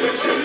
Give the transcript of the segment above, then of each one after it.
Hey,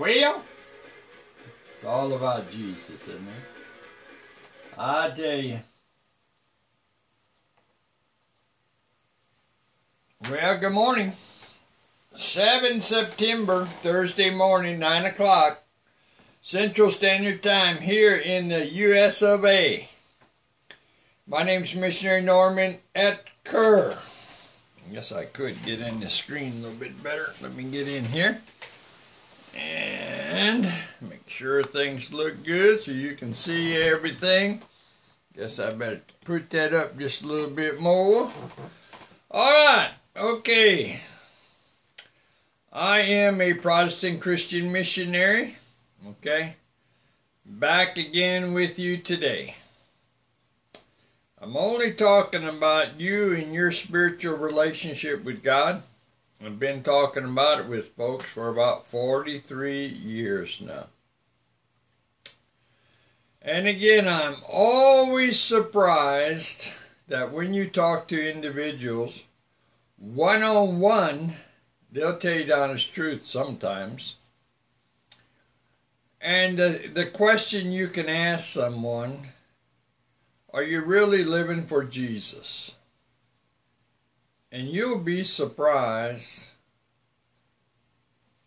well, it's all about Jesus, isn't it? I tell you. Well, good morning. 7 September, Thursday morning, 9 o'clock, Central Standard Time here in the US of A. My name's Missionary Norman at. I guess I could get in the screen a little bit better. Let me get in here and make sure things look good so you can see everything. Guess I better put that up just a little bit more. All right, okay. I am a Protestant Christian missionary, okay? Back again with you today. I'm only talking about you and your spiritual relationship with God. I've been talking about it with folks for about 43 years now. And again, I'm always surprised that when you talk to individuals one on one, they'll tell you the honest truth sometimes. And the, the question you can ask someone are you really living for Jesus? And you'll be surprised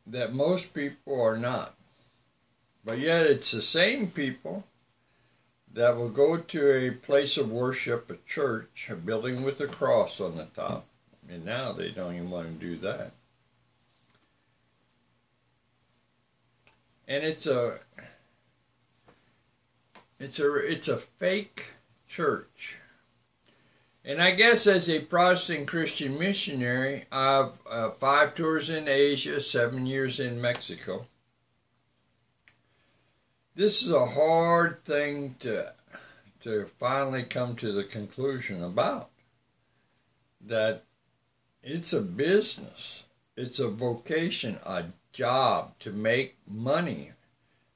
that most people are not. But yet, it's the same people that will go to a place of worship, a church, a building with a cross on the top. And now they don't even want to do that. And it's a it's a it's a fake church. And I guess as a Protestant Christian missionary, I've uh, five tours in Asia, seven years in Mexico. This is a hard thing to to finally come to the conclusion about. That it's a business, it's a vocation, a job to make money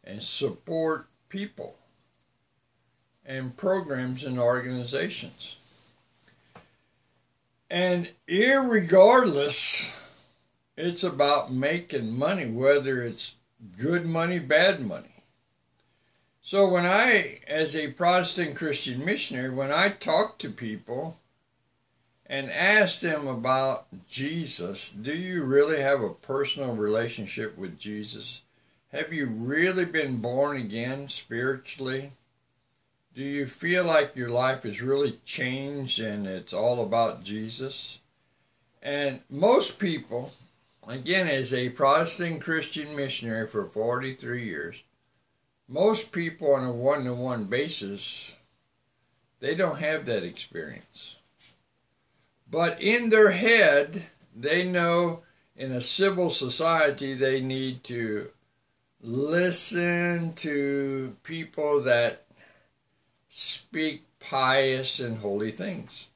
and support people and programs and organizations. And irregardless, it's about making money, whether it's good money, bad money. So when I, as a Protestant Christian missionary, when I talk to people and ask them about Jesus, do you really have a personal relationship with Jesus? Have you really been born again spiritually? Do you feel like your life has really changed and it's all about Jesus? And most people, again, as a Protestant Christian missionary for 43 years, most people on a one to one basis, they don't have that experience. But in their head, they know in a civil society, they need to listen to people that speak pious and holy things.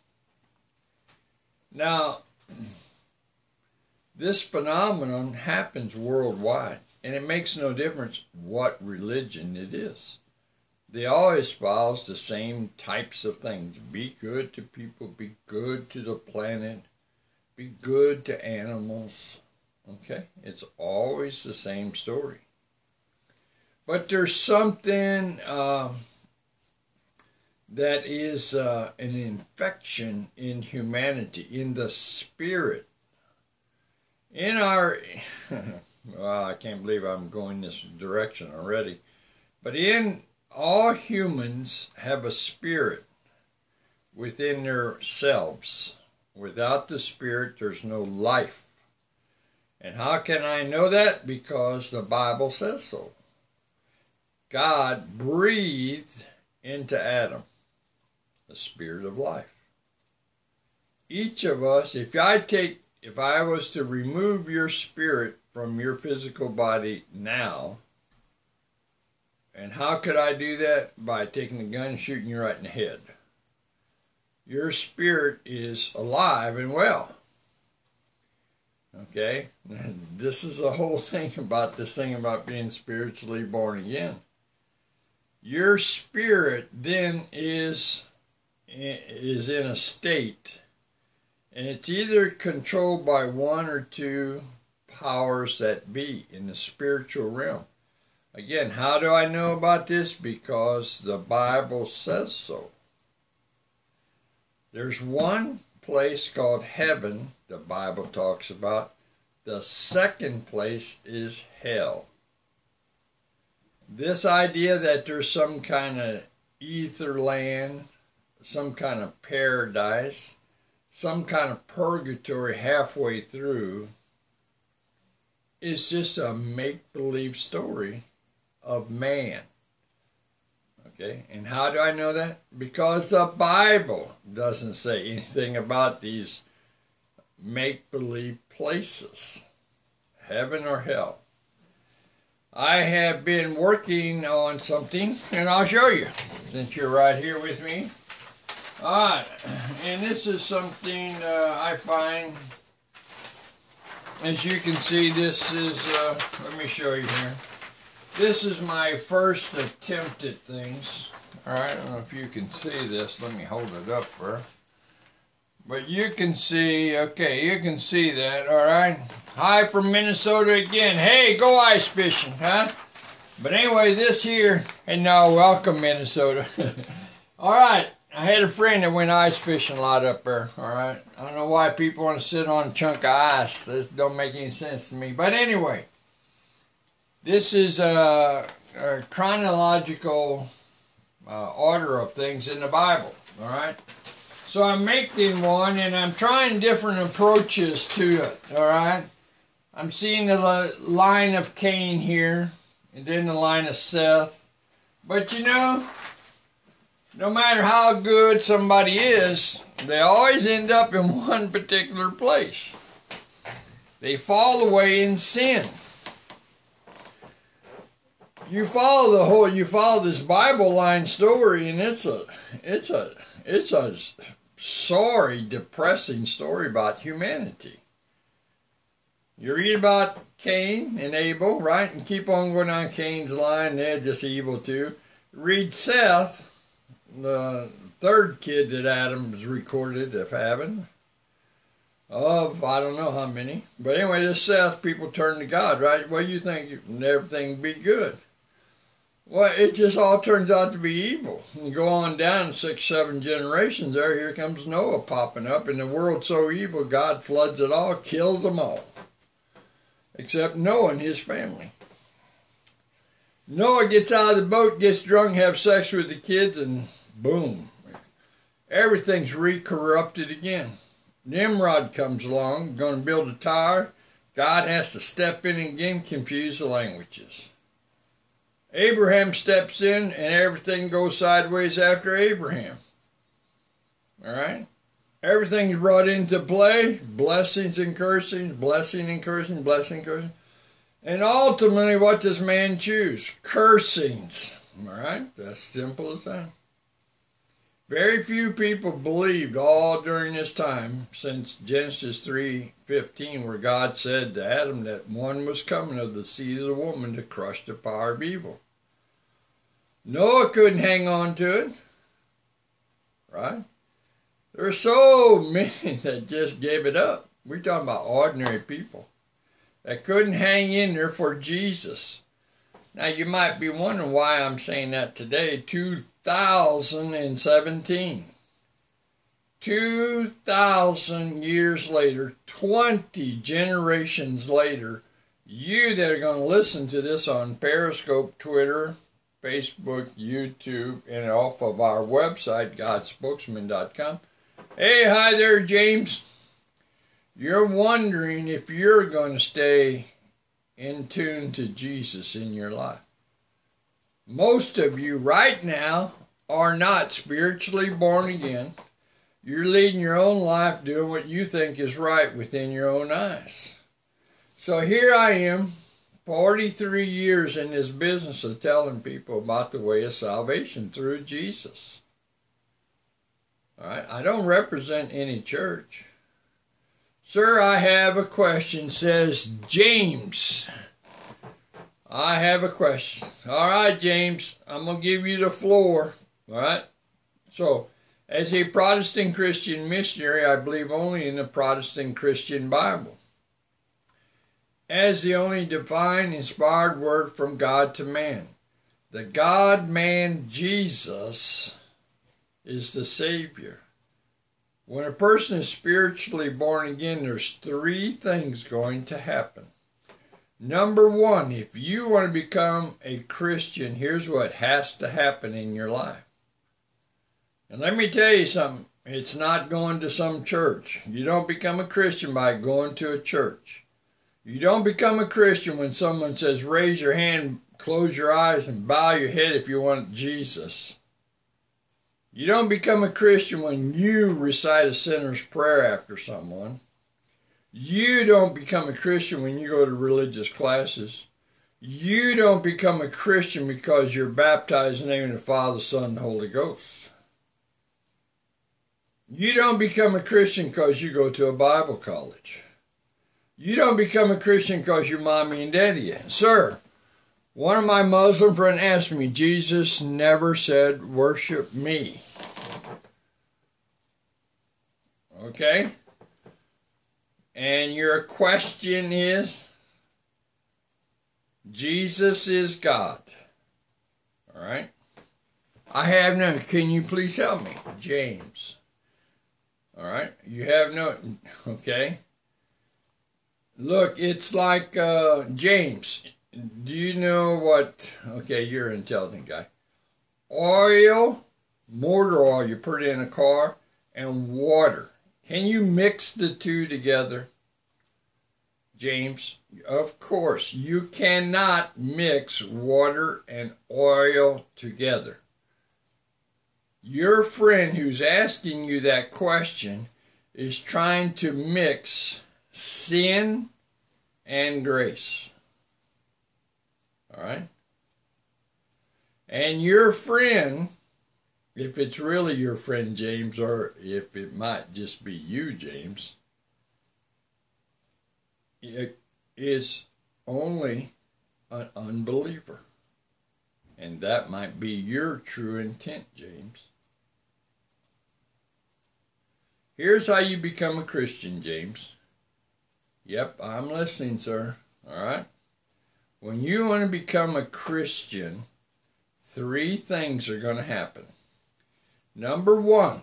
Now, this phenomenon happens worldwide, and it makes no difference what religion it is. They all espouse the same types of things be good to people, be good to the planet, be good to animals. Okay? It's always the same story. But there's something uh, that is uh, an infection in humanity, in the spirit. In our, well, I can't believe I'm going this direction already, but in all humans have a spirit within themselves. Without the spirit, there's no life. And how can I know that? Because the Bible says so. God breathed into Adam the spirit of life. Each of us, if I take, if I was to remove your spirit from your physical body now, and how could I do that? By taking a gun and shooting you right in the head. Your spirit is alive and well. Okay? This is the whole thing about this thing about being spiritually born again. Your spirit then is is in a state and it's either controlled by one or two powers that be in the spiritual realm. Again, how do I know about this? Because the Bible says so. There's one place called heaven, the Bible talks about. The second place is hell. This idea that there's some kind of ether land, some kind of paradise, some kind of purgatory halfway through is just a make believe story of man. Okay, and how do I know that? Because the Bible doesn't say anything about these make believe places, heaven or hell. I have been working on something, and I'll show you since you're right here with me. All right, and this is something uh, I find. As you can see, this is. Uh, let me show you here. This is my first attempt at things. All right, I don't know if you can see this. Let me hold it up for. But you can see, okay, you can see that, all right? Hi from Minnesota again. Hey, go ice fishing, huh? But anyway, this here, and now welcome Minnesota. all right, I had a friend that went ice fishing a lot up there, all right? I don't know why people want to sit on a chunk of ice. This don't make any sense to me. But anyway, this is a, a chronological uh, order of things in the Bible. All right. So I'm making one and I'm trying different approaches to it. All right. I'm seeing the line of Cain here and then the line of Seth. But you know, no matter how good somebody is, they always end up in one particular place. They fall away in sin. You follow the whole you follow this bible line story and it's a it's a it's a sorry depressing story about humanity. You read about cain and abel right? And keep on going on cain's line they're just evil too. Read seth the third kid that Adams recorded of having of I don't know how many. But anyway, this Seth, people turn to God, right? Well, you think everything be good. Well, it just all turns out to be evil. You go on down six, seven generations there, here comes Noah popping up, and the world's so evil, God floods it all, kills them all. Except Noah and his family. Noah gets out of the boat, gets drunk, have sex with the kids, and boom. Everything's re-corrupted again. Nimrod comes along, going to build a tower. God has to step in and again confuse the languages. Abraham steps in and everything goes sideways after Abraham. All right? everything's brought into play blessings and cursings, blessing and cursing, blessing and cursing. And ultimately, what does man choose? Cursings. All right? That's simple as that. Very few people believed all during this time since Genesis 3:15 where God said to Adam that one was coming of the seed of the woman to crush the power of evil. Noah couldn't hang on to it. Right? There are so many that just gave it up. We're talking about ordinary people that couldn't hang in there for Jesus. Now you might be wondering why I'm saying that today, 2017. 2,000 years later, 20 generations later, you that are going to listen to this on Periscope, Twitter, Facebook, YouTube, and off of our website, godsspokesman.com. Hey, hi there, James. You're wondering if you're going to stay in tune to Jesus in your life. Most of you right now are not spiritually born again. You're leading your own life doing what you think is right within your own eyes. So here I am, 43 years in this business of telling people about the way of salvation through Jesus. All right, I don't represent any church. Sir, I have a question, says James. I have a question. All right, James, I'm going to give you the floor. All right? So, as a Protestant Christian missionary, I believe only in the Protestant Christian Bible. As the only divine inspired word from God to man. The God man Jesus is the Savior. When a person is spiritually born again, there's three things going to happen. Number one, if you want to become a Christian, here's what has to happen in your life. And let me tell you something it's not going to some church. You don't become a Christian by going to a church. You don't become a Christian when someone says, raise your hand, close your eyes, and bow your head if you want Jesus. You don't become a Christian when you recite a sinner's prayer after someone. You don't become a Christian when you go to religious classes. You don't become a Christian because you're baptized in the name of the Father, Son, and Holy Ghost. You don't become a Christian because you go to a Bible college. You don't become a Christian because your mommy and daddy. Sir, one of my Muslim friends asked me, Jesus never said, worship me. Okay? And your question is, Jesus is God. All right? I have none. Can you please help me? James. All right? You have no. Okay? Look, it's like uh, James do you know what? Okay, you're an intelligent guy. Oil, motor oil you put in a car, and water. Can you mix the two together? James, of course, you cannot mix water and oil together. Your friend who's asking you that question is trying to mix sin and grace. All right? And your friend, if it's really your friend James, or if it might just be you, James, is only an unbeliever. And that might be your true intent, James. Here's how you become a Christian, James. Yep, I'm listening, sir. All right? When you want to become a Christian, three things are going to happen. Number one,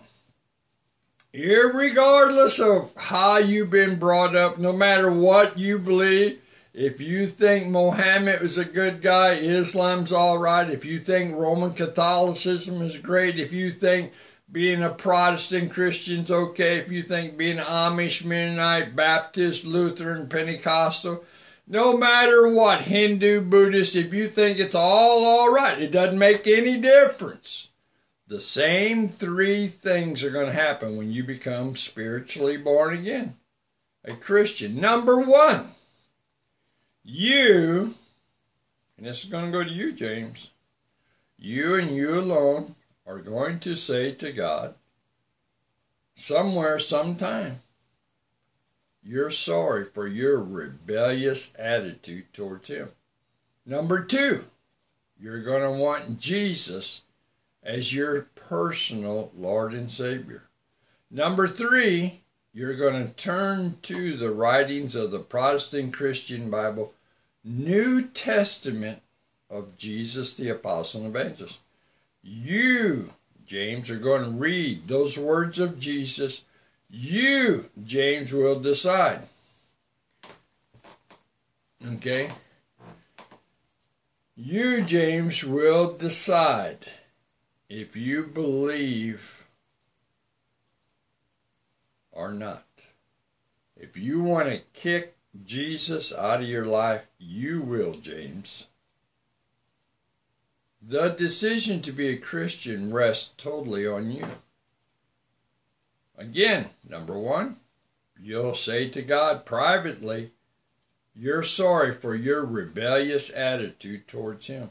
regardless of how you've been brought up, no matter what you believe, if you think Mohammed was a good guy, Islam's all right. If you think Roman Catholicism is great, if you think being a Protestant Christian's okay, if you think being Amish, Mennonite, Baptist, Lutheran, Pentecostal, no matter what, Hindu, Buddhist, if you think it's all all right, it doesn't make any difference. The same three things are going to happen when you become spiritually born again. A Christian. Number one, you, and this is going to go to you, James, you and you alone are going to say to God, somewhere, sometime, you're sorry for your rebellious attitude towards Him. Number two, you're going to want Jesus as your personal Lord and Savior. Number three, you're going to turn to the writings of the Protestant Christian Bible, New Testament of Jesus the Apostle and Evangelist. You, James, are going to read those words of Jesus. You, James, will decide. Okay? You, James, will decide if you believe or not. If you want to kick Jesus out of your life, you will, James. The decision to be a Christian rests totally on you. Again, number one, you'll say to God privately, you're sorry for your rebellious attitude towards Him.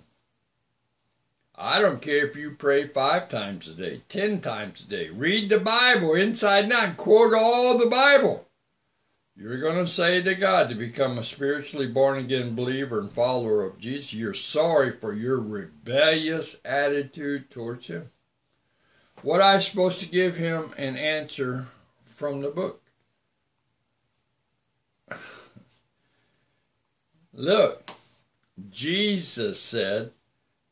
I don't care if you pray five times a day, ten times a day, read the Bible inside and out, quote all the Bible. You're going to say to God to become a spiritually born again believer and follower of Jesus, you're sorry for your rebellious attitude towards Him. What I'm supposed to give Him an answer from the book? Look, Jesus said,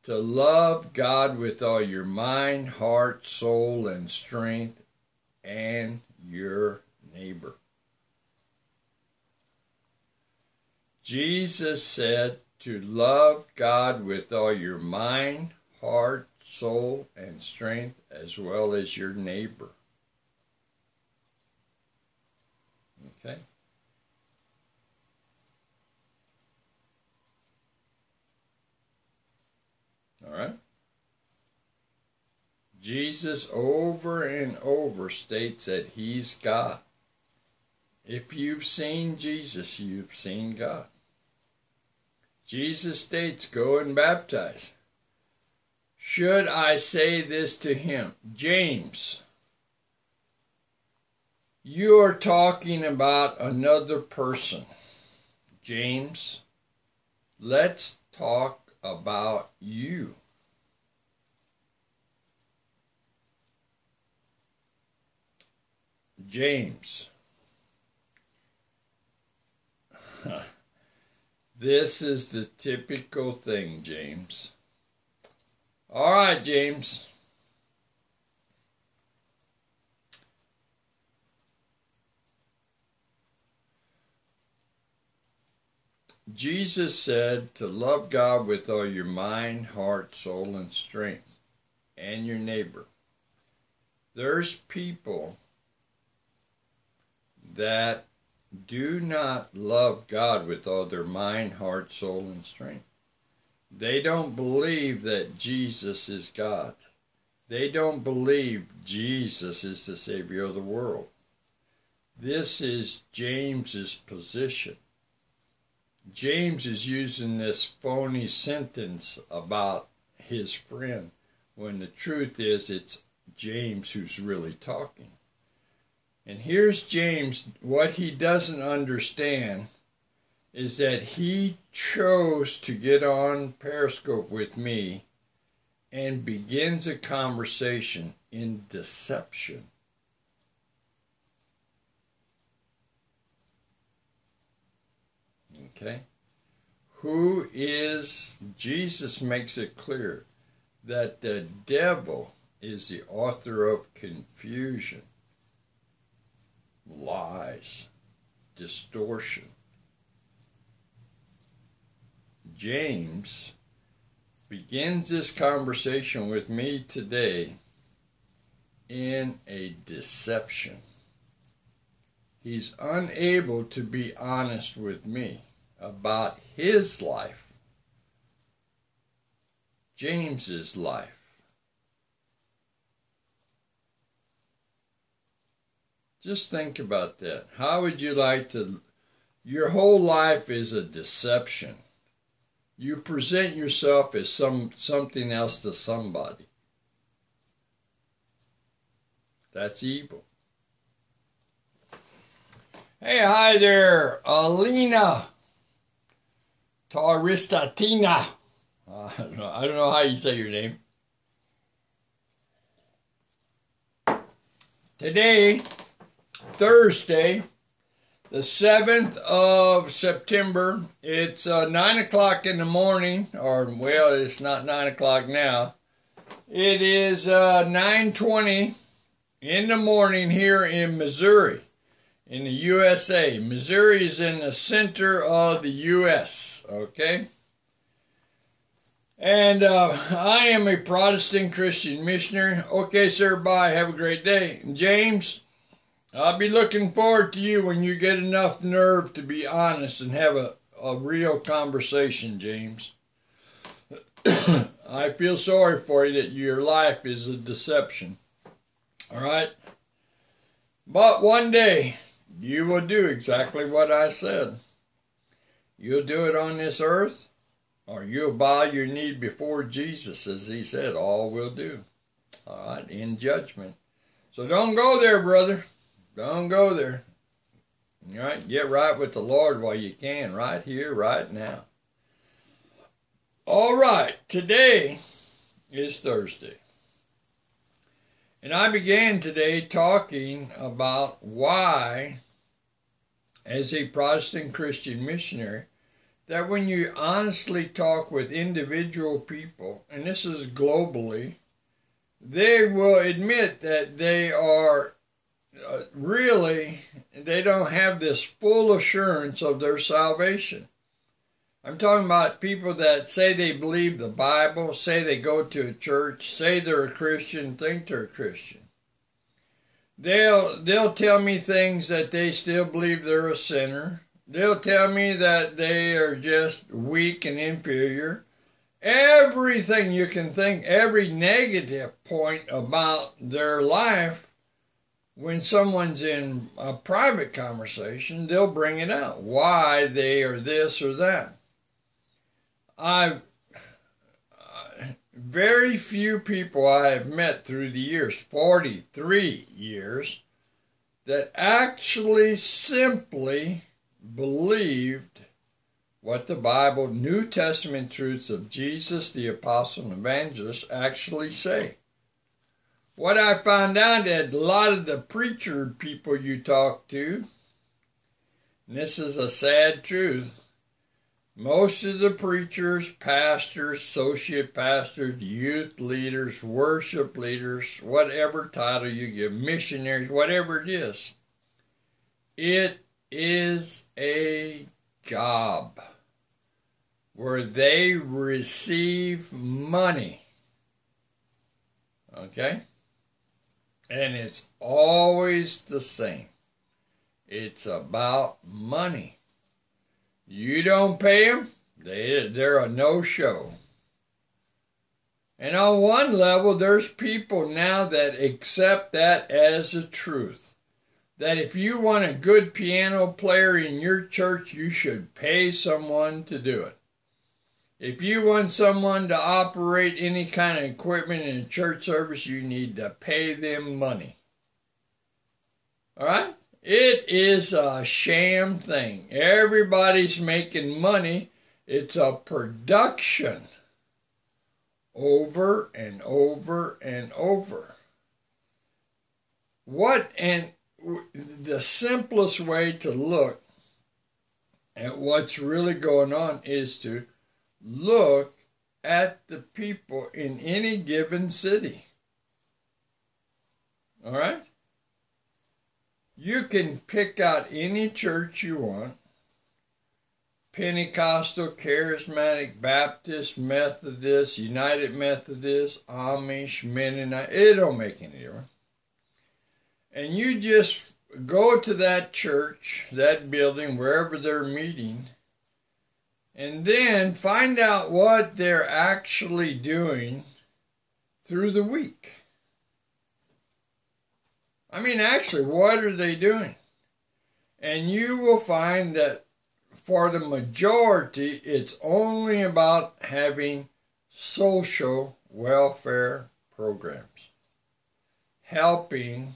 to love God with all your mind, heart, soul, and strength, and your neighbor. Jesus said to love God with all your mind, heart, soul, and strength, as well as your neighbor. Okay? All right? Jesus over and over states that he's God. If you've seen Jesus, you've seen God. Jesus states, Go and baptize. Should I say this to him? James, you are talking about another person. James, let's talk about you. James. this is the typical thing, James. All right, James. Jesus said to love God with all your mind, heart, soul, and strength, and your neighbor. There's people that do not love God with all their mind, heart, soul, and strength. They don't believe that Jesus is God. They don't believe Jesus is the Savior of the world. This is James's position. James is using this phony sentence about his friend when the truth is it's James who's really talking. And here's James, what he doesn't understand is that he chose to get on Periscope with me and begins a conversation in deception. Okay? Who is, Jesus makes it clear that the devil is the author of confusion, lies, distortion. James begins this conversation with me today in a deception. He's unable to be honest with me about his life, James's life. Just think about that. How would you like to? Your whole life is a deception. You present yourself as some something else to somebody. That's evil. Hey, hi there, Alina Taristatina. Uh, I, don't know, I don't know how you say your name. Today, Thursday, the 7th of September, it's uh, 9 o'clock in the morning, or well, it's not 9 o'clock now. It is uh, 9.20 in the morning here in Missouri in the USA. Missouri is in the center of the U.S., okay? And uh, I am a Protestant Christian missionary. Okay, sir, bye. Have a great day. James, I'll be looking forward to you when you get enough nerve to be honest and have a, a real conversation, James. I feel sorry for you that your life is a deception. All right? But one day, you will do exactly what I said. You'll do it on this earth, or you'll bow your knee before Jesus, as he said, all will do. All right, in judgment. So don't go there, brother. Don't go there. All right, get right with the Lord while you can, right here, right now. All right, today is Thursday. And I began today talking about why as a Protestant Christian missionary that when you honestly talk with individual people, and this is globally, they will admit that they are uh, really, they don't have this full assurance of their salvation. I'm talking about people that say they believe the Bible, say they go to a church, say they're a Christian, think they're a Christian. They'll they'll tell me things that they still believe they're a sinner. They'll tell me that they are just weak and inferior. Everything you can think, every negative point about their life, when someone's in a private conversation, they'll bring it out. Why they are this or that. I've very few people I have met through the years, 43 years, that actually simply believed what the Bible, New Testament truths of Jesus, the apostle and evangelist actually say. What I found out that a lot of the preacher people you talk to, and this is a sad truth, most of the preachers, pastors, associate pastors, youth leaders, worship leaders, whatever title you give, missionaries, whatever it is, it is a job where they receive money. Okay? And it's always the same. It's about money. You don't pay them, they, they're a no show. And on one level, there's people now that accept that as a truth. That if you want a good piano player in your church, you should pay someone to do it. If you want someone to operate any kind of equipment in a church service, you need to pay them money. All right? It is a sham thing. Everybody's making money. It's a production over and over and over. What and the simplest way to look at what's really going on is to look at the people in any given city. All right? You can pick out any church you want Pentecostal, Charismatic, Baptist, Methodist, United Methodist, Amish, Mennonite. It don't make any difference. And you just go to that church, that building, wherever they're meeting, and then find out what they're actually doing through the week. I mean, actually, what are they doing? And you will find that for the majority, it's only about having social welfare programs, helping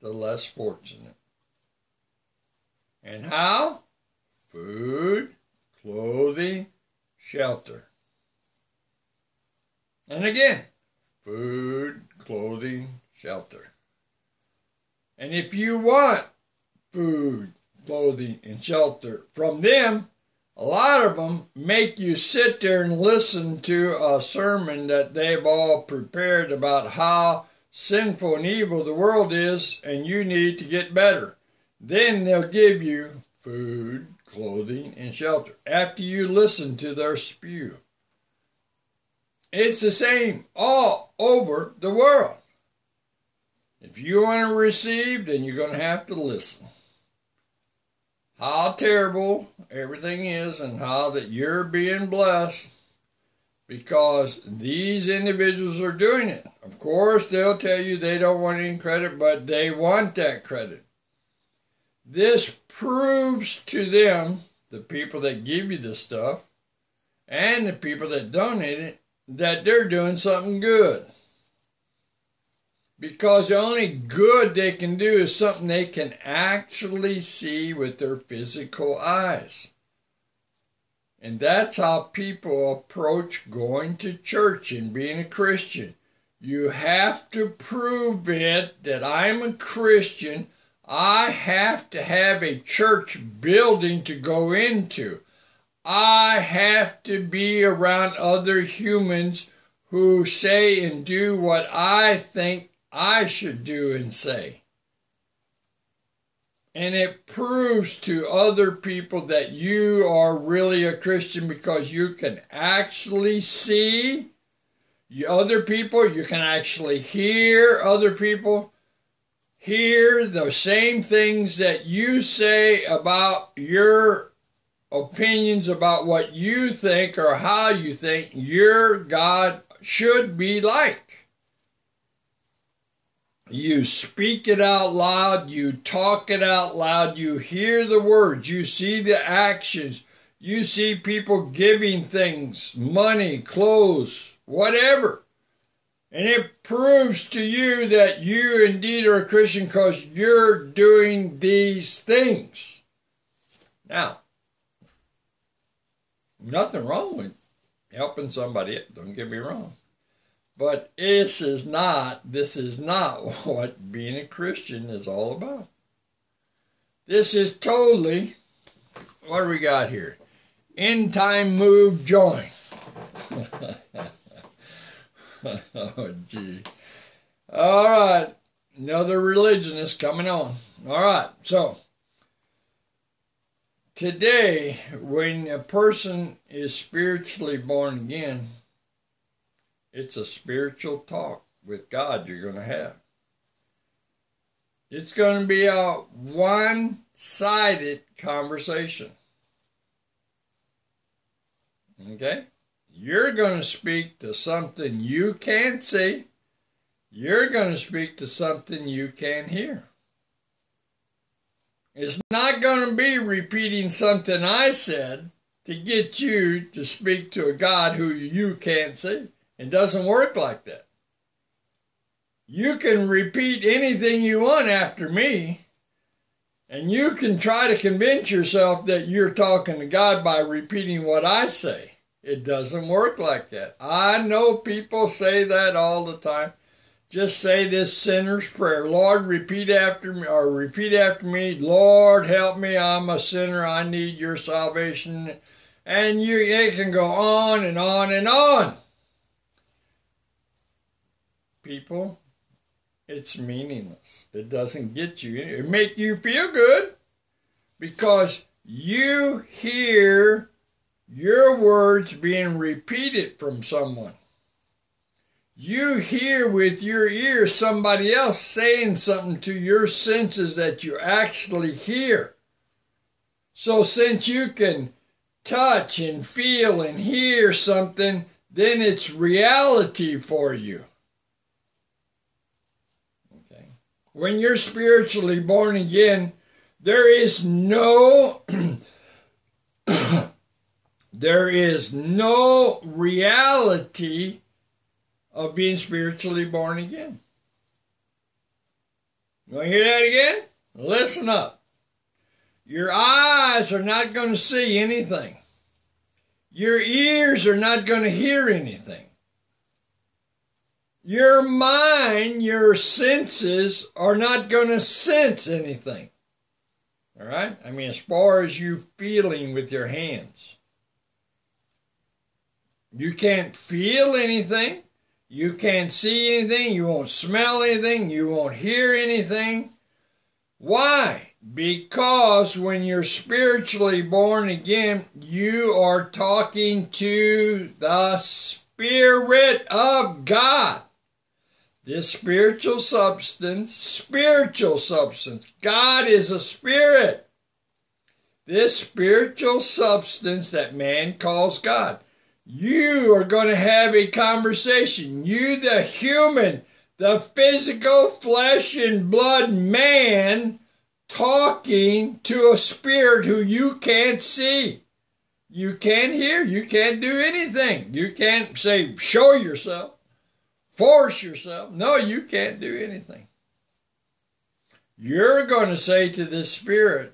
the less fortunate. And how? Food, clothing, shelter. And again, food, clothing, shelter. And if you want food, clothing, and shelter from them, a lot of them make you sit there and listen to a sermon that they've all prepared about how sinful and evil the world is and you need to get better. Then they'll give you food, clothing, and shelter after you listen to their spew. It's the same all over the world. If you want to receive, then you're going to have to listen. How terrible everything is, and how that you're being blessed because these individuals are doing it. Of course, they'll tell you they don't want any credit, but they want that credit. This proves to them, the people that give you the stuff, and the people that donate it, that they're doing something good. Because the only good they can do is something they can actually see with their physical eyes. And that's how people approach going to church and being a Christian. You have to prove it that I'm a Christian. I have to have a church building to go into. I have to be around other humans who say and do what I think I should do and say. And it proves to other people that you are really a Christian because you can actually see other people, you can actually hear other people, hear the same things that you say about your opinions about what you think or how you think your God should be like. You speak it out loud, you talk it out loud, you hear the words, you see the actions, you see people giving things, money, clothes, whatever. And it proves to you that you indeed are a Christian because you're doing these things. Now, nothing wrong with helping somebody, don't get me wrong. But this is not, this is not what being a Christian is all about. This is totally, what do we got here? End time move join. oh, gee. All right. Another religion is coming on. All right. So, today, when a person is spiritually born again, it's a spiritual talk with God you're going to have. It's going to be a one sided conversation. Okay? You're going to speak to something you can't see. You're going to speak to something you can't hear. It's not going to be repeating something I said to get you to speak to a God who you can't see. It doesn't work like that. You can repeat anything you want after me, and you can try to convince yourself that you're talking to God by repeating what I say. It doesn't work like that. I know people say that all the time. Just say this sinner's prayer. Lord, repeat after me, or repeat after me. Lord, help me. I'm a sinner. I need your salvation. And you, it can go on and on and on people, it's meaningless. It doesn't get you. It make you feel good because you hear your words being repeated from someone. You hear with your ears somebody else saying something to your senses that you actually hear. So since you can touch and feel and hear something, then it's reality for you. Okay. when you're spiritually born again, there is no there is no reality of being spiritually born again. You want to hear that again? Listen up. Your eyes are not going to see anything. Your ears are not going to hear anything. Your mind, your senses are not going to sense anything. All right? I mean, as far as you feeling with your hands. You can't feel anything. You can't see anything. You won't smell anything. You won't hear anything. Why? Because when you're spiritually born again, you are talking to the Spirit of God. This spiritual substance, spiritual substance. God is a spirit. This spiritual substance that man calls God. You are going to have a conversation. You, the human, the physical flesh and blood man, talking to a spirit who you can't see. You can't hear. You can't do anything. You can't say, show yourself, force yourself. No, you can't do anything. You're going to say to this spirit,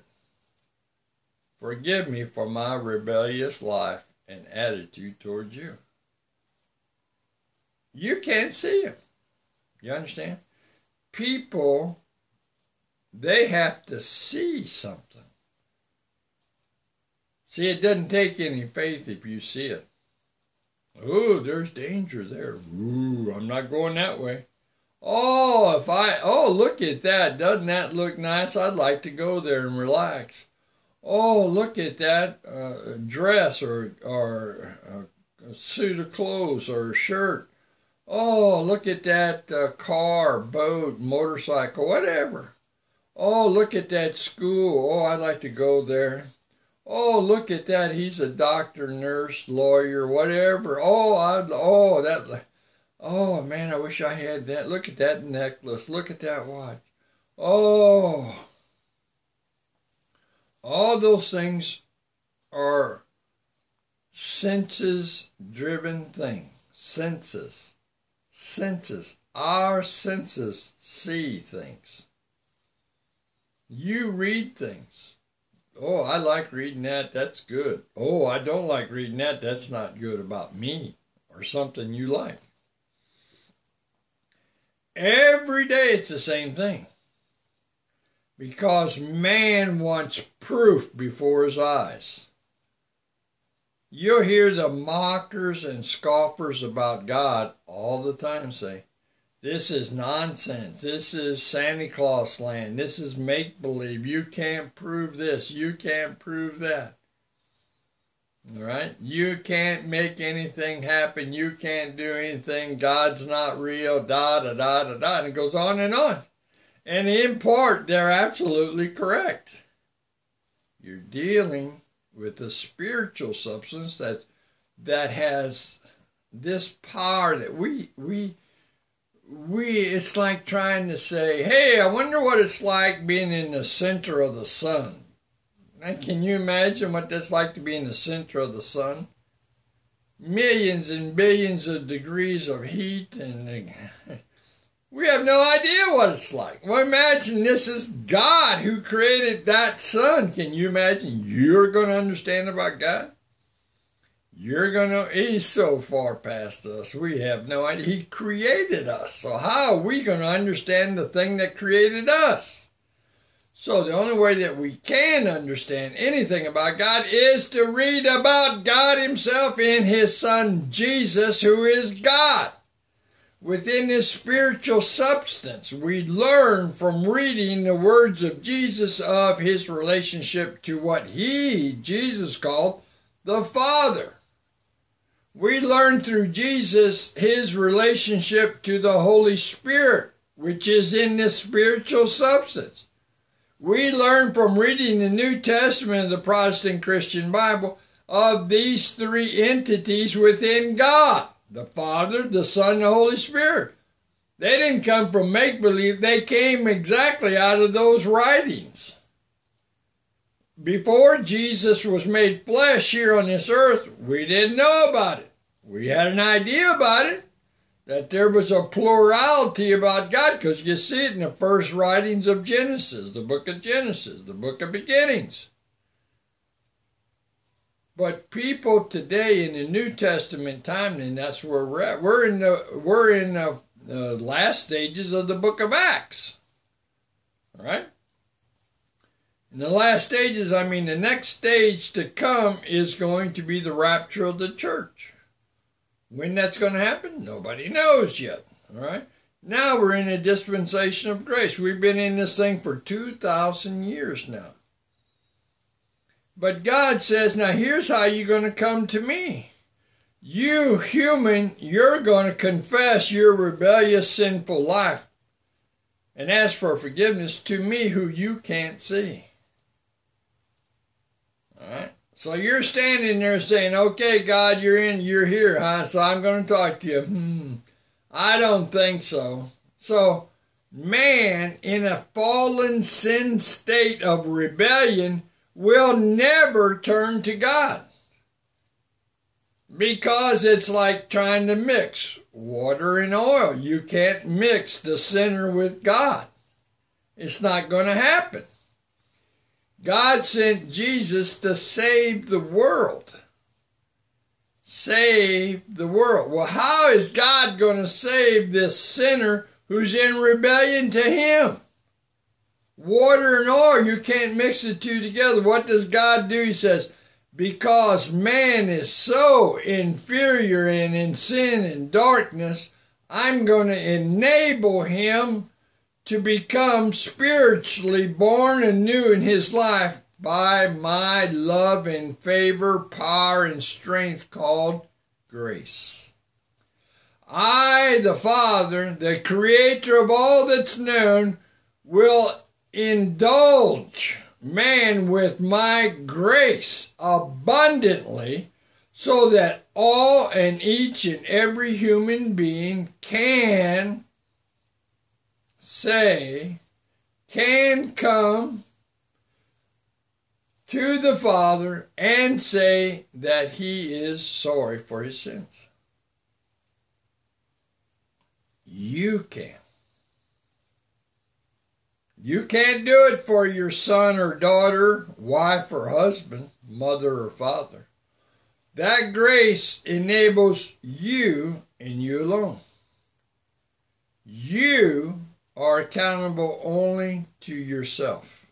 Forgive me for my rebellious life and attitude towards you. You can't see it. You understand? People, they have to see something. See, it doesn't take any faith if you see it. Oh, there's danger there. Ooh, I'm not going that way. Oh, if I, oh, look at that. Doesn't that look nice? I'd like to go there and relax oh, look at that uh, dress or, or uh, a suit of clothes or a shirt. Oh, look at that uh, car, boat, motorcycle, whatever. Oh, look at that school. Oh, I'd like to go there. Oh, look at that. He's a doctor, nurse, lawyer, whatever. Oh, I oh that Oh man, I wish I had that. Look at that necklace. Look at that watch. Oh, all those things are senses driven things. Senses. Senses. Our senses see things. You read things. Oh, I like reading that. That's good. Oh, I don't like reading that. That's not good about me or something you like. Every day it's the same thing because man wants proof before his eyes. You'll hear the mockers and scoffers about God all the time say, This is nonsense. This is Santa Claus land. This is make believe. You can't prove this. You can't prove that. All right? You can't make anything happen. You can't do anything. God's not real. Da da da da da. And it goes on and on. And in part, they're absolutely correct. You're dealing with a spiritual substance that that has this power that we we we it's like trying to say, "Hey, I wonder what it's like being in the center of the sun." And can you imagine what that's like to be in the center of the sun? Millions and billions of degrees of heat and we have no idea what it's like. Well, imagine this is God who created that sun. Can you imagine you're going to understand about God? You're going to, he's so far past us. We have no idea. He created us. So how are we going to understand the thing that created us? So the only way that we can understand anything about God is to read about God himself in his son Jesus, who is God within this spiritual substance. We learn from reading the words of Jesus of his relationship to what he, Jesus, called the Father. We learn through Jesus his relationship to the Holy Spirit, which is in this spiritual substance. We learn from reading the New Testament of the Protestant Christian Bible of these three entities within God the Father, the Son, the Holy Spirit. They didn't come from make believe, they came exactly out of those writings. Before Jesus was made flesh here on this earth, we didn't know about it. We had an idea about it, that there was a plurality about God, because you see it in the first writings of Genesis, the book of Genesis, the book of beginnings. But people today in the New Testament time, and that's where we're at. We're in the we're in the, last stages of the book of Acts. All right. In the last stages, I mean, the next stage to come is going to be the rapture of the church. When that's going to happen, nobody knows yet. All right. Now we're in a dispensation of grace. We've been in this thing for 2,000 years now. But God says, now here's how you're going to come to me. You, human, you're going to confess your rebellious, sinful life and ask for forgiveness to me who you can't see. All right? So you're standing there saying, okay, God, you're in, you're here, huh? So I'm going to talk to you. Hmm, I don't think so. So, man in a fallen sin state of rebellion will never turn to God. Because it's like trying to mix water and oil. You can't mix the sinner with God. It's not going to happen. God sent Jesus to save the world. Save the world. Well, how is God going to save this sinner who's in rebellion to Him? Water and oil, you can't mix the two together. What does God do? He says, because man is so inferior and in sin and darkness, I'm going to enable him to become spiritually born anew in his life by my love and favor, power and strength called grace. I, the Father, the creator of all that's known, will indulge man with my grace abundantly so that all and each and every human being can say, can come to the Father and say that he is sorry for his sins. You can. You can't do it for your son or daughter, wife or husband, mother or father. That grace enables you and you alone. You are accountable only to yourself.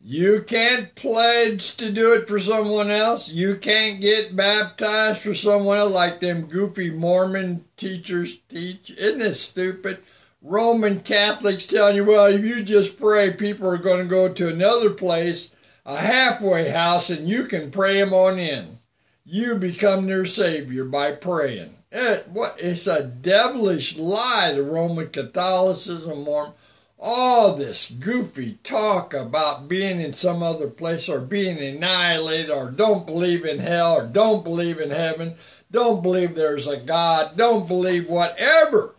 You can't pledge to do it for someone else. You can't get baptized for someone else like them goofy Mormon teachers teach. Isn't it stupid? Roman Catholics telling you, well, if you just pray, people are going to go to another place, a halfway house, and you can pray them on in. You become their savior by praying. It, what, it's a devilish lie, the Roman Catholicism, Mormon, all this goofy talk about being in some other place or being annihilated or don't believe in hell or don't believe in heaven, don't believe there's a God, don't believe whatever.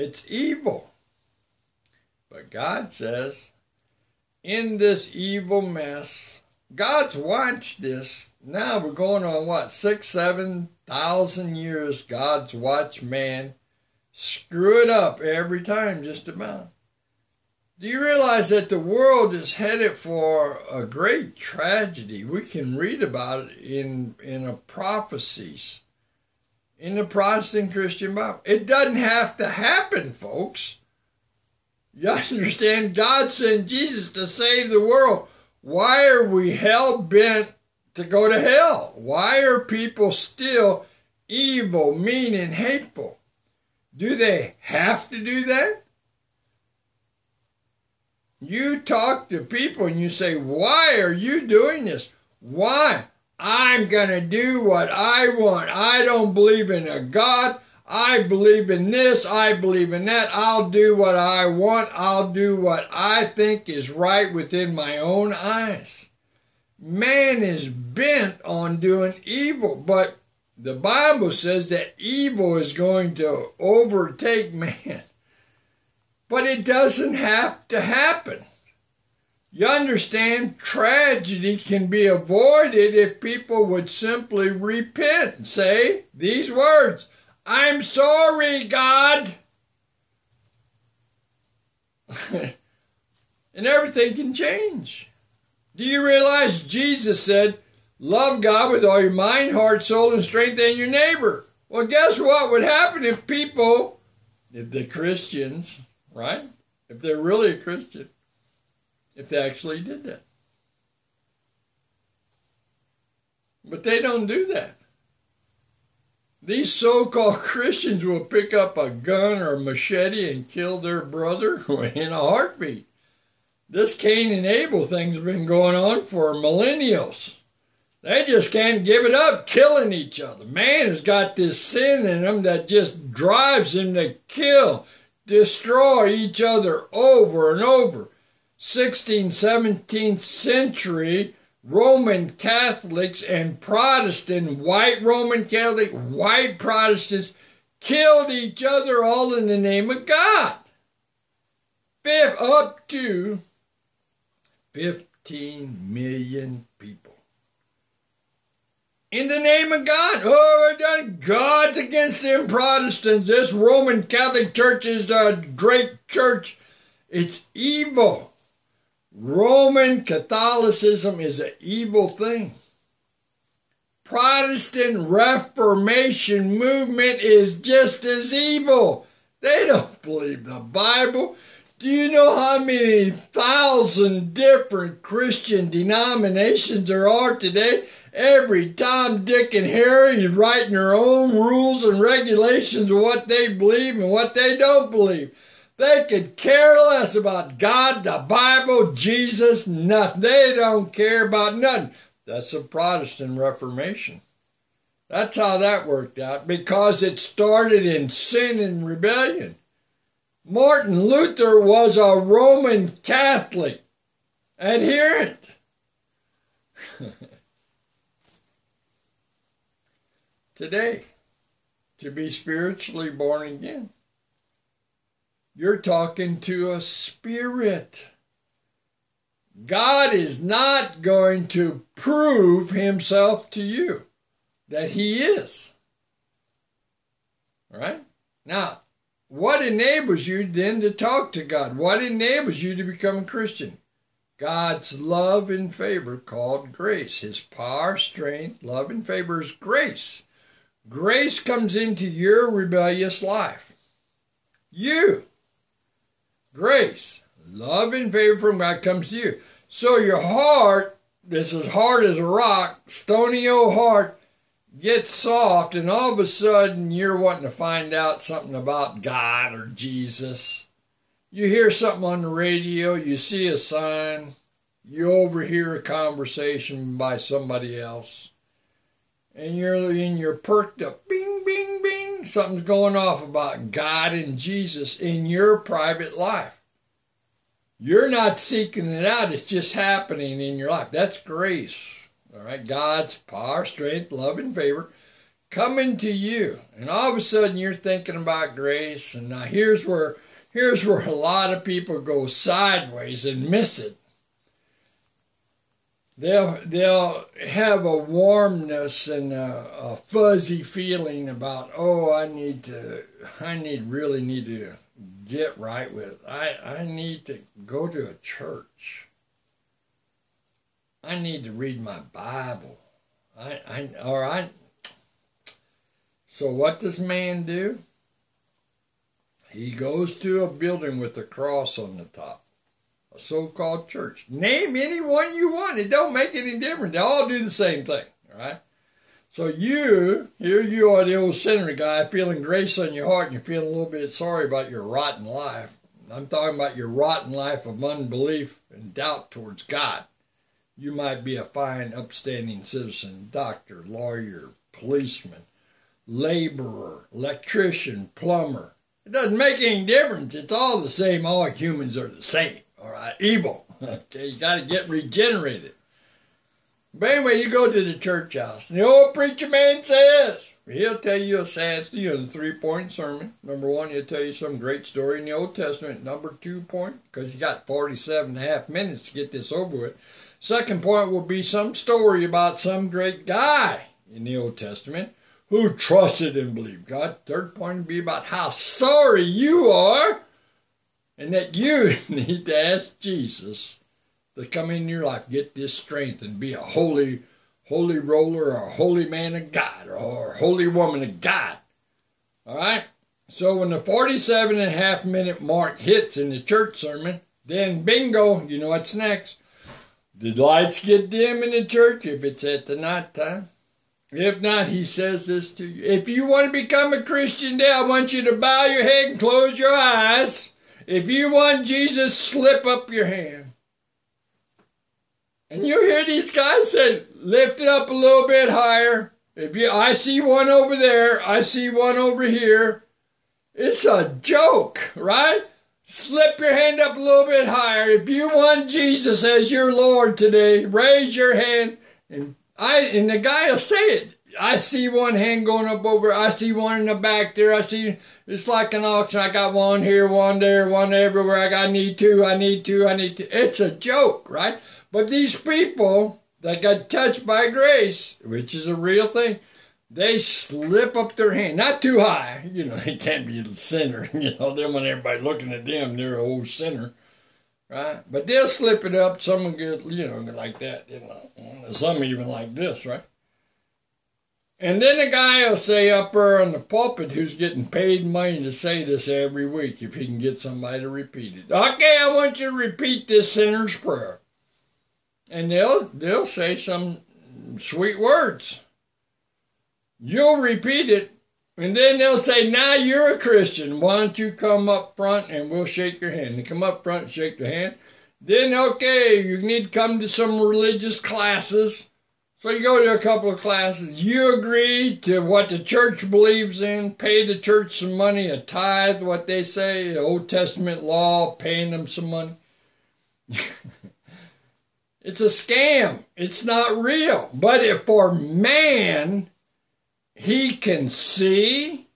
It's evil. But God says, in this evil mess, God's watched this. Now we're going on what, six, seven thousand years God's watched man screw it up every time, just about. Do you realize that the world is headed for a great tragedy? We can read about it in in the prophecies in the Protestant Christian Bible. It doesn't have to happen, folks. You understand? God sent Jesus to save the world. Why are we hell bent to go to hell? Why are people still evil, mean, and hateful? Do they have to do that? You talk to people and you say, Why are you doing this? Why? I'm going to do what I want. I don't believe in a God. I believe in this. I believe in that. I'll do what I want. I'll do what I think is right within my own eyes. Man is bent on doing evil, but The Bible says that evil is going to overtake man. But it doesn't have to happen. You understand, tragedy can be avoided if people would simply repent and say these words I'm sorry, God. and everything can change. Do you realize Jesus said, Love God with all your mind, heart, soul, and strength, and your neighbor? Well, guess what would happen if people, if the Christians, right? If they're really a Christian, if they actually did that. But they don't do that. These so called Christians will pick up a gun or a machete and kill their brother in a heartbeat. This Cain and Abel thing's been going on for millennials. They just can't give it up, killing each other. Man has got this sin in them that just drives him to kill, destroy each other over and over. 16th, 17th century Roman Catholics and Protestant, white Roman Catholic, white Protestants killed each other all in the name of God. Fifth, up to 15 million people. In the name of God. Oh, done God's against them Protestants. This Roman Catholic Church is the great church. It's evil. Roman Catholicism is an evil thing. Protestant Reformation movement is just as evil. They don't believe the Bible. Do you know how many thousand different Christian denominations there are today? Every Tom, Dick, and Harry is writing their own rules and regulations of what they believe and what they don't believe. They could care less about God, the Bible, Jesus, nothing. They don't care about nothing. That's the Protestant Reformation. That's how that worked out because it started in sin and rebellion. Martin Luther was a Roman Catholic adherent. Today, to be spiritually born again you're talking to a spirit. God is not going to prove himself to you that he is. All right? Now, what enables you then to talk to God? What enables you to become a Christian? God's love and favor called grace. His power, strength, love, and favor is grace. Grace comes into your rebellious life. You grace, love and favor from God comes to you. So your heart, that's as hard as a rock, stony old heart, gets soft, and all of a sudden you're wanting to find out something about God or Jesus. You hear something on the radio, you see a sign, you overhear a conversation by somebody else, and you're in your perked up, bing, bing, bing, something's going off about God and Jesus in your private life. You're not seeking it out, it's just happening in your life. That's grace. All right, God's power, strength, love, and favor coming to you. And all of a sudden you're thinking about grace. And now here's where here's where a lot of people go sideways and miss it. They'll they'll have a warmness and a, a fuzzy feeling about oh I need to I need really need to get right with I I need to go to a church. I need to read my Bible. I I all right. So what does man do? He goes to a building with a cross on the top so-called church. Name any one you want. It don't make any difference. They all do the same thing. All right. So you, here you are, the old sinner guy, feeling grace on your heart, and you're feeling a little bit sorry about your rotten life. I'm talking about your rotten life of unbelief and doubt towards God. You might be a fine, upstanding citizen, doctor, lawyer, policeman, laborer, electrician, plumber. It doesn't make any difference. It's all the same. All humans are the same evil. Okay, you got to get regenerated. But anyway, you go to the church house, and the old preacher man says, he'll tell you a sad, you know, the three point sermon. Number one, he'll tell you some great story in the Old Testament. Number two point, because you got 47 and a half minutes to get this over with. Second point will be some story about some great guy in the Old Testament who trusted and believed God. Third point will be about how sorry you are and that you need to ask Jesus to come in your life, get this strength, and be a holy, holy roller or a holy man of God or a holy woman of God. All right? So when the 47 and a half minute mark hits in the church sermon, then bingo, you know what's next. The lights get dim in the church if it's at the night time. If not, he says this to you. If you want to become a Christian today, I want you to bow your head and close your eyes. If you want Jesus, slip up your hand. And you hear these guys say, lift it up a little bit higher. If you I see one over there, I see one over here. It's a joke, right? Slip your hand up a little bit higher. If you want Jesus as your Lord today, raise your hand and I and the guy will say it. I see one hand going up over. I see one in the back there. I see it's like an auction. I got one here, one there, one everywhere. I got I need two. I need two. I need two. It's a joke, right? But these people that got touched by grace, which is a real thing, they slip up their hand, not too high. You know, they can't be a sinner. You know, then when everybody looking at them, they're a old sinner right? But they'll slip it up. Some will get, you know, like that, you know. Some even like this, right? And then a guy will say up there on the pulpit who's getting paid money to say this every week if he can get somebody to repeat it. Okay, I want you to repeat this sinner's prayer. And they'll they'll say some sweet words. You'll repeat it and then they'll say, now you're a Christian. Why don't you come up front and we'll shake your hand? They come up front and shake their hand. Then, okay, you need to come to some religious classes. So you go to a couple of classes. You agree to what the church believes in, pay the church some money, a tithe, what they say, the Old Testament law, paying them some money. it's a scam. It's not real. But if for man, he can see,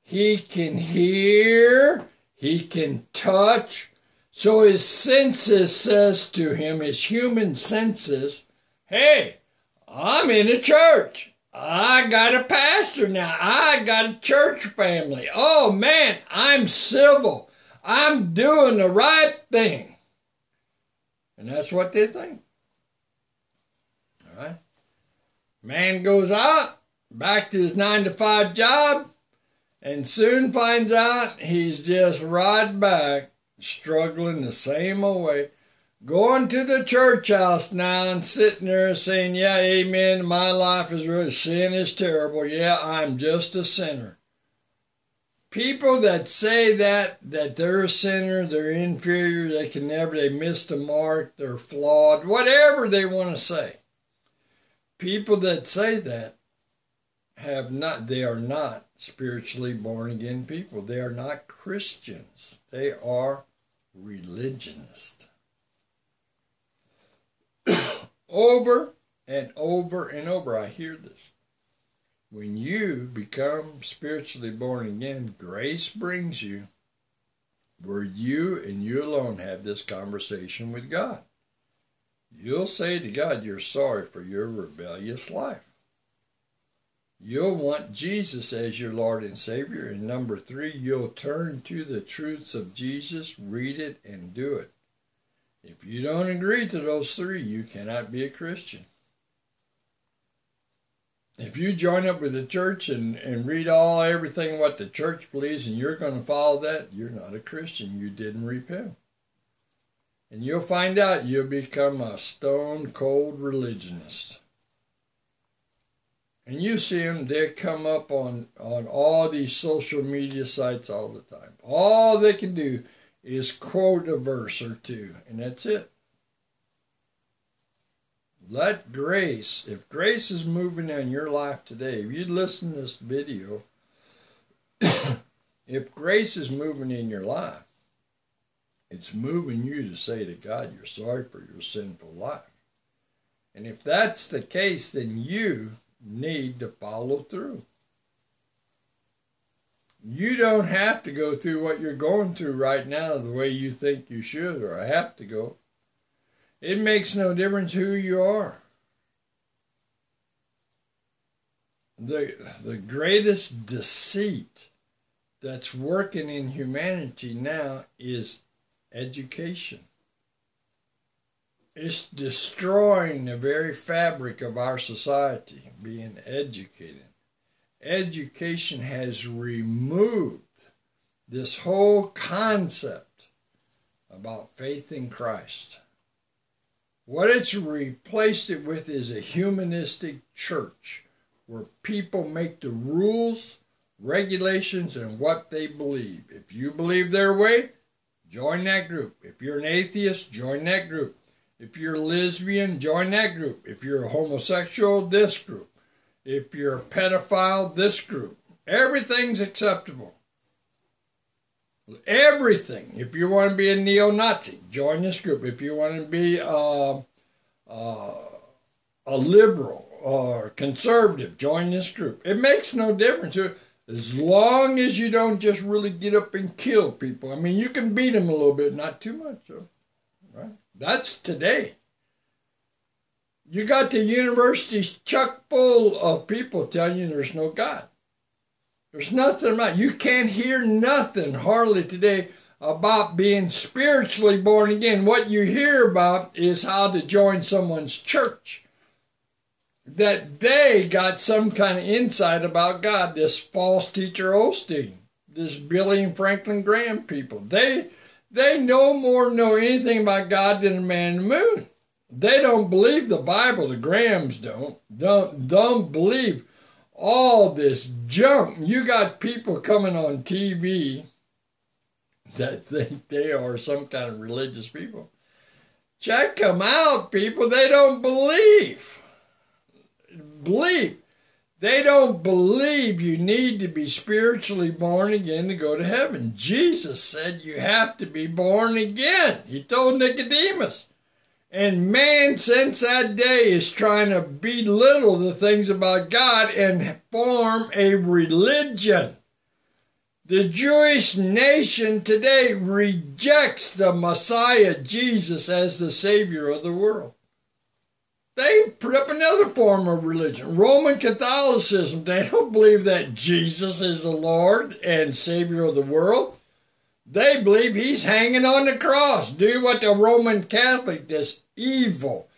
he can hear, he can touch. So his senses says to him, his human senses, hey, I'm in a church. I got a pastor now. I got a church family. Oh man, I'm civil. I'm doing the right thing. And that's what they think. All right. Man goes out, back to his nine to five job and soon finds out he's just right back struggling the same old way. Going to the church house now and sitting there saying, Yeah, amen, my life is really sin is terrible. Yeah, I'm just a sinner. People that say that, that they're a sinner, they're inferior, they can never, they missed the mark, they're flawed, whatever they want to say. People that say that have not, they are not spiritually born again people. They are not Christians. They are religionists. Over and over and over, I hear this. When you become spiritually born again, grace brings you where you and you alone have this conversation with God. You'll say to God, You're sorry for your rebellious life. You'll want Jesus as your Lord and Savior. And number three, you'll turn to the truths of Jesus, read it, and do it. If you don't agree to those three, you cannot be a Christian. If you join up with the church and, and read all everything what the church believes and you're going to follow that, you're not a Christian. You didn't repent. And you'll find out you'll become a stone cold religionist. And you see them, they come up on, on all these social media sites all the time. All they can do is quote a verse or two, and that's it. Let grace, if grace is moving in your life today, if you listen to this video, if grace is moving in your life, it's moving you to say to God, you're sorry for your sinful life. And if that's the case, then you need to follow through. You don't have to go through what you're going through right now the way you think you should or have to go. It makes no difference who you are. The, the greatest deceit that's working in humanity now is education. It's destroying the very fabric of our society, being educated. Education has removed this whole concept about faith in Christ. What it's replaced it with is a humanistic church where people make the rules, regulations, and what they believe. If you believe their way, join that group. If you're an atheist, join that group. If you're a lesbian, join that group. If you're a homosexual, this group. If you're a pedophile, this group. Everything's acceptable. Everything. If you want to be a neo Nazi, join this group. If you want to be uh, uh, a liberal or conservative, join this group. It makes no difference. As long as you don't just really get up and kill people. I mean, you can beat them a little bit, not too much, though. Right? That's today. You got the universities chock full of people telling you there's no God. There's nothing about you can't hear nothing hardly today about being spiritually born again. What you hear about is how to join someone's church. That they got some kind of insight about God, this false teacher Osteen, this Billy and Franklin Graham people. They they no more know anything about God than a man in the moon. They don't believe the Bible. The Grahams don't. Don't don't believe all this junk. You got people coming on TV that think they are some kind of religious people. Check them out, people. They don't believe. Believe. They don't believe you need to be spiritually born again to go to heaven. Jesus said you have to be born again. He told Nicodemus. And man, since that day, is trying to belittle the things about God and form a religion. The Jewish nation today rejects the Messiah, Jesus, as the Savior of the world. They put up another form of religion, Roman Catholicism. They don't believe that Jesus is the Lord and Savior of the world. They believe he's hanging on the cross. Do what the Roman Catholic, this evil,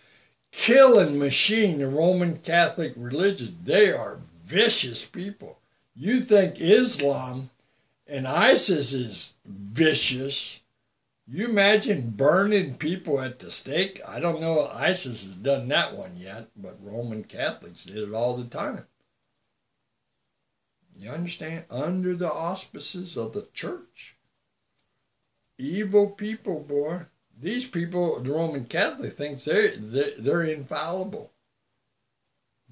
killing machine, the Roman Catholic religion, they are vicious people. You think Islam and ISIS is vicious. You imagine burning people at the stake? I don't know if ISIS has done that one yet, but Roman Catholics did it all the time. You understand? Under the auspices of the church. Evil people, boy. These people, the Roman Catholic thinks they're, they're infallible.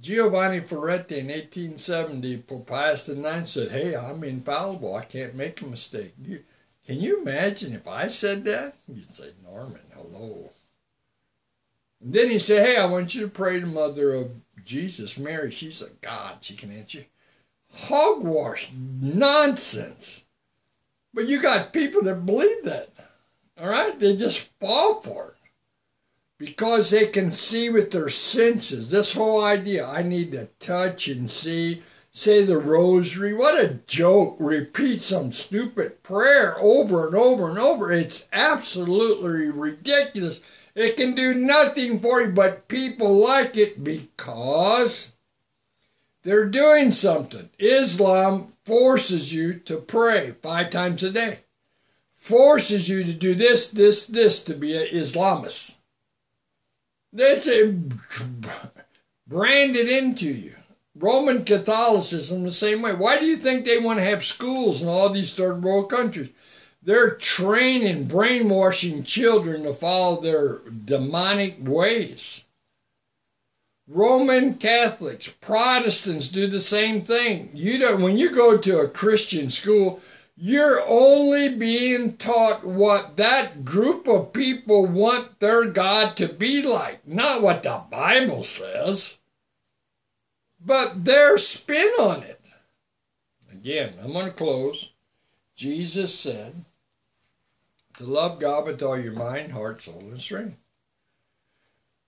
Giovanni Ferretti in 1870, Pope Pius IX said, Hey, I'm infallible. I can't make a mistake. You, can you imagine if I said that? You'd say, Norman, hello. And then he said, Hey, I want you to pray to Mother of Jesus, Mary. She's a God. She can answer. Hogwash. Nonsense. But you got people that believe that. All right? They just fall for it. Because they can see with their senses. This whole idea, I need to touch and see, say the rosary. What a joke. Repeat some stupid prayer over and over and over. It's absolutely ridiculous. It can do nothing for you, but people like it because they're doing something. Islam forces you to pray five times a day forces you to do this, this, this to be an Islamist. That's a, branded into you. Roman Catholicism the same way. Why do you think they want to have schools in all these third world countries? They're training, brainwashing children to follow their demonic ways. Roman Catholics, Protestants do the same thing. You don't when you go to a Christian school, You're only being taught what that group of people want their God to be like, not what the Bible says, but their spin on it. Again, I'm going to close. Jesus said to love God with all your mind, heart, soul, and strength.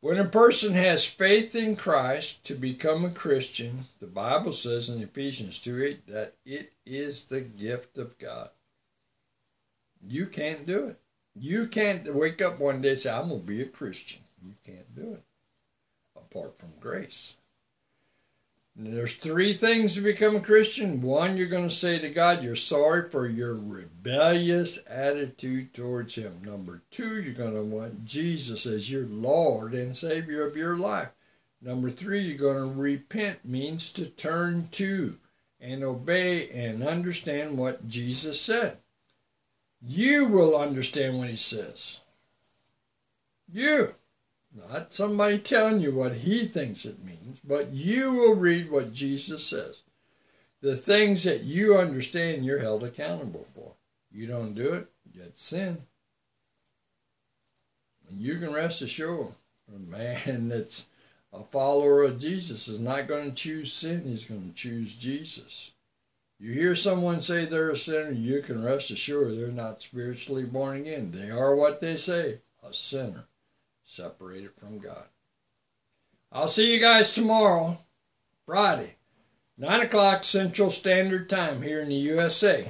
When a person has faith in Christ to become a Christian, the Bible says in Ephesians 2 8 that it is the gift of God. You can't do it. You can't wake up one day and say, I'm going to be a Christian. You can't do it apart from grace. There's three things to become a Christian. One, you're going to say to God, you're sorry for your rebellious attitude towards Him. Number two, you're going to want Jesus as your Lord and Savior of your life. Number three, you're going to repent, means to turn to and obey and understand what Jesus said. You will understand what He says. You. Not somebody telling you what he thinks it means, but you will read what Jesus says. The things that you understand, you're held accountable for. You don't do it, yet sin. And you can rest assured, a man that's a follower of Jesus is not going to choose sin, he's going to choose Jesus. You hear someone say they're a sinner, you can rest assured they're not spiritually born again. They are what they say, a sinner separated from God. I'll see you guys tomorrow, Friday, 9 o'clock Central Standard Time here in the USA.